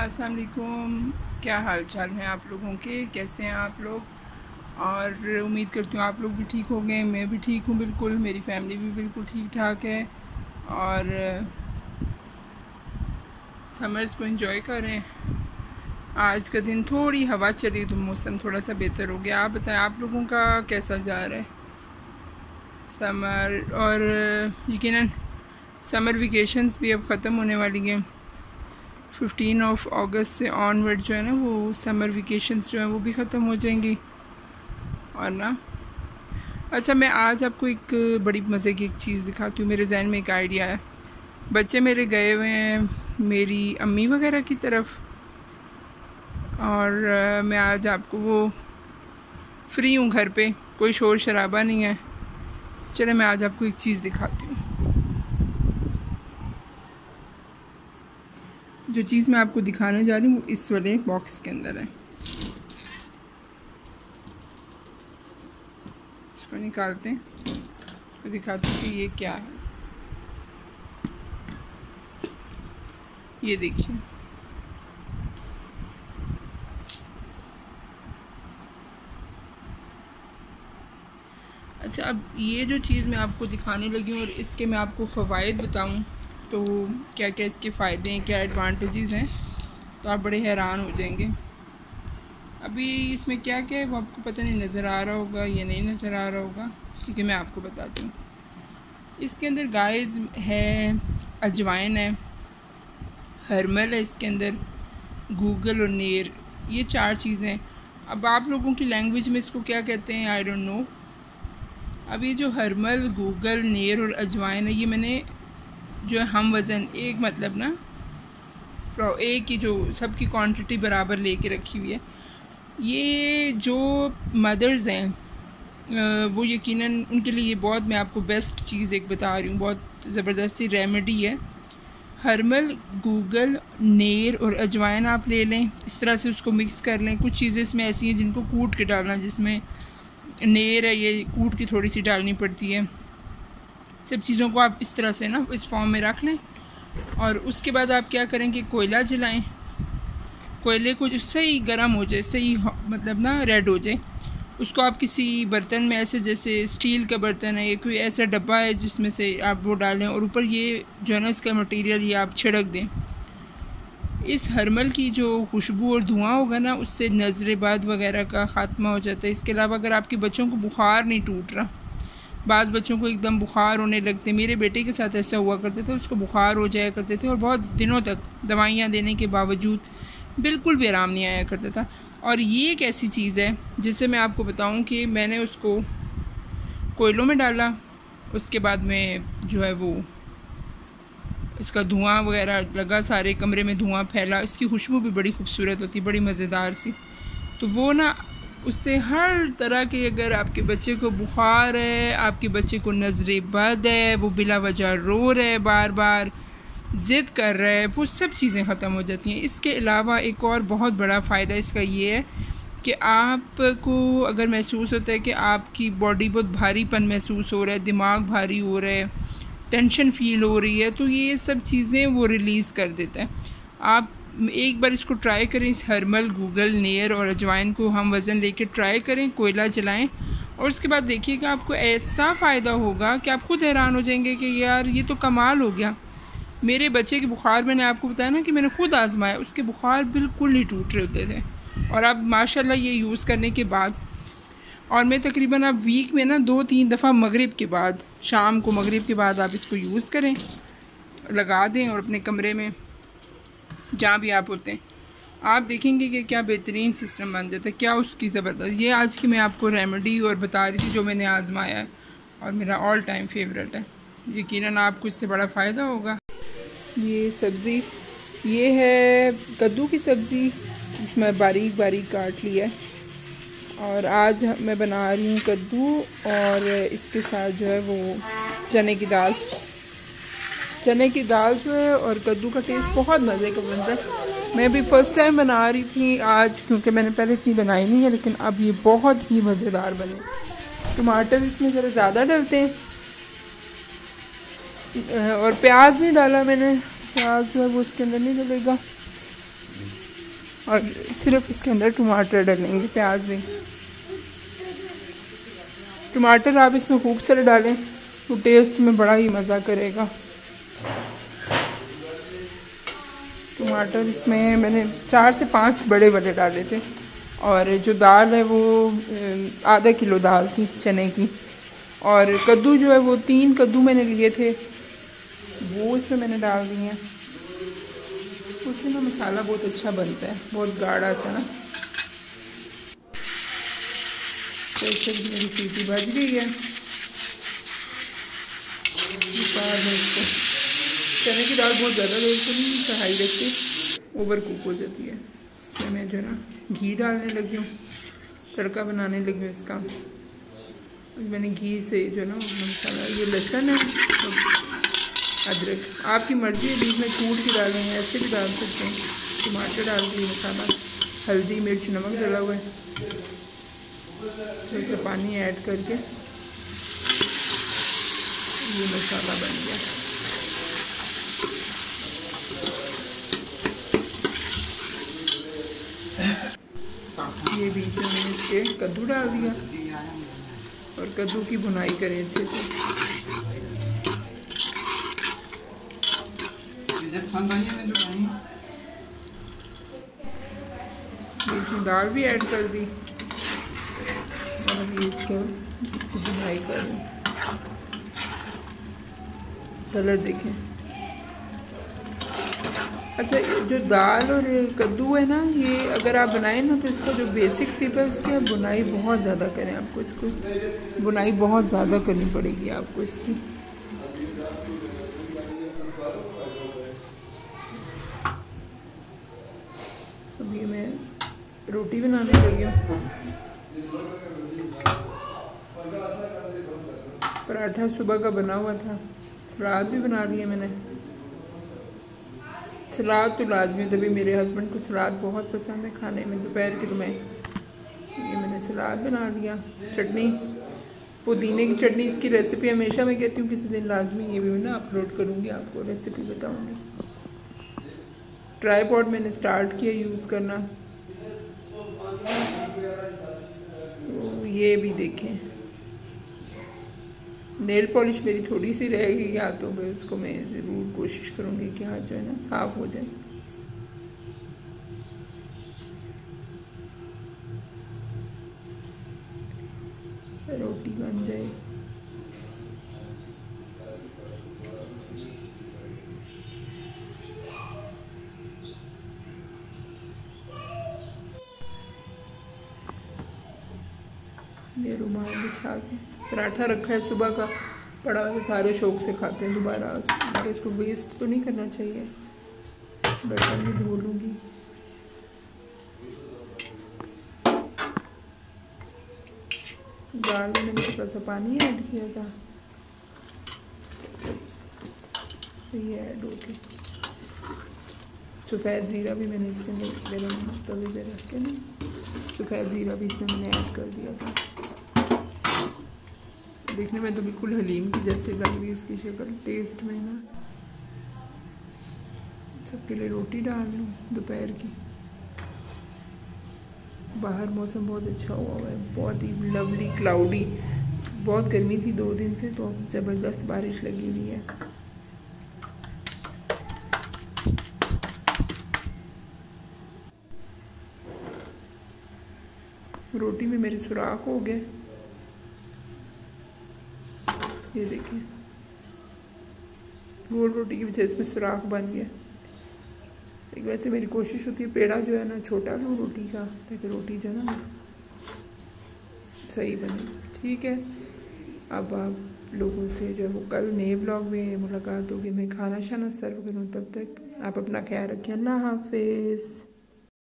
अस्सलाम वालेकुम क्या हाल चाल है आप लोगों के? कैसे हैं आप लोग? और उम्मीद करती हूँ आप लोग भी ठीक हो गए मैं भी ठीक हूँ बिल्कुल, मेरी फैमिली भी बिल्कुल ठीक ठाक है। और समर्स को एंजॉय करें। आज का दिन थोड़ी हवा चली तो मौसम थोड़ा सा बेहतर हो गया। आप बताएँ, आप लोगों का कैसा जा रहा है? समर और यकीनन, समर वेकेशंस भी अब ख़त्म होने वाली हैं। फिफ्टीन ऑफ़ अगस्त से ऑनवर्ड जो है ना, वो समर वेकेशंस जो है, वो भी ख़त्म हो जाएँगी। और ना? अच्छा मैं आज आपको एक बड़ी मज़े की एक चीज़ दिखाती हूँ। मेरे जहन में एक आइडिया है। बच्चे मेरे गए हुए हैं मेरी अम्मी वगैरह की तरफ़। और मैं आज आपको वो फ्री हूँ घर पे। कोई शोर शराबा नहीं है। चले, मैं आज आपको एक चीज़ दिखाती हूँ। जो चीज़ मैं आपको दिखाने जा रही हूँ, वो इस वाले बॉक्स के अंदर है। इसको निकालते हैं। तो दिखाते हैं कि ये क्या है। ये देखिए। अच्छा अब ये जो चीज़ मैं आपको दिखाने लगी हूँ और इसके मैं आपको फ़वाद बताऊँ तो क्या क्या इसके फ़ायदे हैं, क्या एडवांटेजेस हैं तो आप बड़े हैरान हो जाएँगे। अभी इसमें क्या क्या है वो आपको पता नहीं, नज़र आ रहा होगा या नहीं नज़र आ रहा होगा क्योंकि मैं आपको बताती हूँ। इसके अंदर गाइस है, अजवाइन है, हरमल है इसके अंदर, गूगल और नेर, ये चार चीज़ें अब आप लोगों की लैंग्वेज में इसको क्या कहते हैं आई डोंट नो अब ये जो हरमल, गूगल, नेर और अजवाइन है, ये मैंने जो हम वज़न एक मतलब ना एक की जो सबकी क्वांटिटी बराबर लेके रखी हुई है। ये जो मदर्स हैं वो यकीनन उनके लिए ये बहुत मैं आपको बेस्ट चीज़ एक बता रही हूँ, बहुत ज़बरदस्त सी रेमेडी है। हर्मल गूगल नेर और अजवाइन आप ले लें, इस तरह से उसको मिक्स कर लें। कुछ चीज़ें इसमें ऐसी हैं जिनको कूट के डालना, जिसमें नेर है, ये कूट की थोड़ी सी डालनी पड़ती है। सब चीज़ों को आप इस तरह से ना इस फॉर्म में रख लें। और उसके बाद आप क्या करें कि कोयला जलाएँ। कोयले को सही गर्म हो जाए, सही मतलब ना रेड हो जाए, उसको आप किसी बर्तन में ऐसे जैसे स्टील का बर्तन है, या कोई ऐसा डब्बा है जिसमें से आप वो डालें और ऊपर ये जो है ना इसका मटीरियल ये आप छिड़क दें। इस हरमल की जो खुशबू और धुआँ होगा ना, उससे नजरबाद वगैरह का ख़ात्मा हो जाता है। इसके अलावा अगर आपके बच्चों को बुखार नहीं टूट रहा बाज़ बच्चों को एकदम बुखार होने लगते, मेरे बेटे के साथ ऐसा हुआ करते थे, उसको बुखार हो जाया करते थे और बहुत दिनों तक दवाइयाँ देने के बावजूद बिल्कुल भी आराम नहीं आया करता था। और ये एक ऐसी चीज़ है, जिससे मैं आपको बताऊँ कि मैंने उसको कोयलों में डाला, उसके बाद में जो है वो इसका धुआँ वगैरह लगा, सारे कमरे में धुआँ फैला, इसकी खुशबू भी बड़ी खूबसूरत होती, बड़ी मज़ेदार सी। तो वो ना उससे हर तरह के अगर आपके बच्चे को बुखार है, आपके बच्चे को नज़र बद है, वो बिला वजह रो रहे बार बार ज़िद कर रहा है, वो सब चीज़ें ख़त्म हो जाती हैं। इसके अलावा एक और बहुत बड़ा फ़ायदा इसका ये है कि आपको अगर महसूस होता है कि आपकी बॉडी बहुत भारीपन महसूस हो रहा है, दिमाग भारी हो रहा है टेंशन फील हो रही है तो ये सब चीज़ें वो रिलीज़ कर देता है। आप एक बार इसको ट्राई करें, इस हर्मल गूगल नेयर और अजवाइन को हम वज़न लेके ट्राई करें, कोयला जलाएँ। और उसके बाद देखिएगा, आपको ऐसा फ़ायदा होगा कि आप खुद हैरान हो जाएँगे कि यार, ये तो कमाल हो गया। मेरे बच्चे के बुखार, मैंने आपको बताया ना कि मैंने खुद आजमाया, उसके बुखार बिल्कुल नहीं टूट रहे होते थे। और अब माशाल्लाह ये यूज़ करने के बाद, और मैं तकरीबन अब वीक में ना दो तीन दफ़ा मगरिब के बाद, शाम को मगरिब के बाद आप इसको यूज़ करें, लगा दें और अपने कमरे में। जहाँ भी आप होते हैं, आप देखेंगे कि क्या बेहतरीन सिस्टम बन जाता है, क्या उसकी ज़बरदस्त। ये आज की मैं आपको रेमेडी और बता रही थी जो मैंने आजमाया है और मेरा ऑल टाइम फेवरेट है। यकीनन आपको इससे बड़ा फ़ायदा होगा। ये सब्ज़ी, ये है कद्दू की सब्ज़ी इसमें बारीक बारीक काट लिया है। और आज मैं बना रही हूँ कद्दू और इसके साथ जो है वो चने की दाल। चने की दाल जो है और कद्दू का टेस्ट बहुत मज़े का बनता है। मैं भी फ़र्स्ट टाइम बना रही थी आज, क्योंकि मैंने पहले इतनी बनाई नहीं है, लेकिन अब ये बहुत ही मज़ेदार बने। टमाटर इसमें ज़रा ज़्यादा डलते हैं। और प्याज नहीं डाला मैंने। प्याज जो है वो उसके अंदर नहीं डलेगा। और सिर्फ़ इसके अंदर टमाटर डालेंगे, प्याज नहीं। टमाटर आप इसमें खूब सारे डालें तो टेस्ट में बड़ा ही मज़ा करेगा। टमाटर, इसमें मैंने चार से पाँच बड़े बड़े डाले थे। और जो दाल है वो आधा किलो दाल थी, चने की। और कद्दू जो है वो तीन कद्दू मैंने लिए थे। वो इसमें मैंने डाल दिए हैं। उससे ना मसाला बहुत अच्छा बनता है, बहुत गाढ़ा सा ना। तो मेरी सीटी बज गई है। चने की दाल बहुत ज़्यादा देर तो नहीं, चढ़ाई रखती। ओवर कुक हो जाती है। इसमें मैं जो ना, घी डालने लगी हूँ। तड़का बनाने लगी हूँ इसका। मैंने घी से जो ना, मसाला, ये लहसन है तो अदरक। आपकी मर्ज़ी है, बीच में कूट के डालें ऐसे भी डाल सकते हैं। टमाटर डाल दिए, मसाला, हल्दी, मिर्च, नमक डाला हुआ है। थोड़ा सा पानी ऐड करके ये मसाला बन गया। ये बीच में मैंने इसके कद्दू डाल दिया और कद्दू की बुनाई करें अच्छे से। इसमें दाल भी ऐड कर दी। और अभी इसके, इसकी बुनाई कर। दूँ कलर देखें। अच्छा जो दाल और कद्दू है ना, ये अगर आप बनाएँ ना तो इसका जो बेसिक टिप है, उसकी आप बुनाई बहुत ज़्यादा करें आपको इसको। बुनाई बहुत ज़्यादा करनी पड़ेगी आपको इसकी। अभी मैं रोटी बनाने लगी हूँ। पराठा सुबह का बना हुआ था। सलाद भी बना लिया मैंने। सलाद तो लाजमी, तभी मेरे हस्बैंड को सलाद बहुत पसंद है खाने में। दोपहर के तो मैं, ये मैंने सलाद बना लिया, चटनी, पुदीने की चटनी। इसकी रेसिपी हमेशा मैं कहती हूँ, किसी दिन लाजमी ये भी मैं ना अपलोड करूँगी, आपको रेसिपी बताऊँगी। ट्राईपॉड मैंने स्टार्ट किया यूज़ करना। तो ये भी देखें। नेल पॉलिश मेरी थोड़ी सी रहेगी, या तो मैं उसको मैं ज़रूर कोशिश करूँगी कि हाँ जो है ना, साफ़ हो जाए। रोटी बन जाए। ये रुमाल बिछा के। पराठा रखा है सुबह का। पड़ा हुआ सारे शौक से खाते हैं दोबारा। मगर इसको वेस्ट तो नहीं करना चाहिए। बर्तन भी धो लूँगी। दाल में मैंने थोड़ा सा पानी ऐड किया था। बस ये ऐड हो गया। सफ़ेद ज़ीरा भी मैंने इसके अंदर तवे पे रख के ना, सफ़ेद ज़ीरा भी इसमें मैंने ऐड कर दिया था। देखने में तो बिल्कुल हलीम की जैसे लग रही है इसकी शक्ल टेस्ट में ना। सबके लिए रोटी डाल लूँ दोपहर की। बाहर मौसम बहुत अच्छा हुआ है, बहुत ही लवली क्लाउडी बहुत गर्मी थी दो दिन से तो ज़बरदस्त बारिश लगी हुई है। रोटी में मेरे सुराख हो गए। ये देखिए। गोल रोटी की वजह से इसमें सुराख बन गया। एक वैसे मेरी कोशिश होती है, पेड़ा जो है ना, छोटा लूँ रोटी का, ताकि रोटी जो है ना, सही बने। ठीक है? अब आप लोगों से जो है वो कल नए ब्लॉग में मुलाकात होगी। मैं खाना शाना सर्व करूँ तब तक आप अपना ख्याल रखें। अल्लाह हाफिज़।